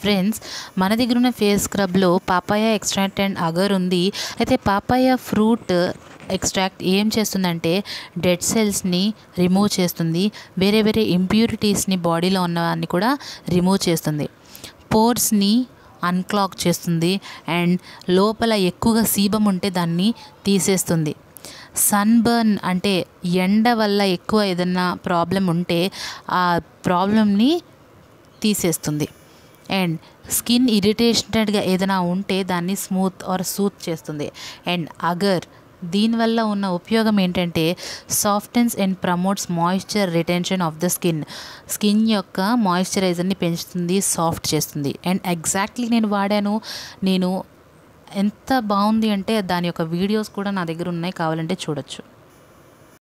Friends మన దగ్గర ఉన్న ఫేస్ స్క్రబ్లో పాపాయ ఎక్స్ట్రాక్ట్ అండ్ అగర్ ఉంది. అయితే పాపాయ ఫ్రూట్ ఎక్స్ట్రాక్ట్ ఏం చేస్తుందంటే డెడ్ సెల్స్ని రిమూవ్ చేస్తుంది. వేరే వేరే ఇంప్యూరిటీస్ని బాడీలో ఉన్నవాన్ని కూడా రిమూవ్ చేస్తుంది. పోర్స్ని అన్క్లాక్ చేస్తుంది అండ్ లోపల ఎక్కువగా సీబం ఉంటే దాన్ని తీసేస్తుంది. సన్బర్న్ అంటే ఎండ వల్ల ఎక్కువ ఏదన్నా ప్రాబ్లం ఉంటే ఆ ప్రాబ్లమ్ని తీసేస్తుంది. అండ్ స్కిన్ ఇరిటేషనెడ్గా ఏదైనా ఉంటే దాన్ని స్మూత్ ఆర్ సూత్ చేస్తుంది. అండ్ అగర్ దీనివల్ల ఉన్న ఉపయోగం ఏంటంటే softens and promotes moisture retention of the skin. Skin యొక్క మాయిశ్చరైజర్ని పెంచుతుంది సాఫ్ట్ చేస్తుంది. అండ్ ఎగ్జాక్ట్లీ నేను వాడాను. నేను ఎంత బాగుంది అంటే దాని యొక్క వీడియోస్ కూడా నా దగ్గర ఉన్నాయి. కావాలంటే చూడొచ్చు.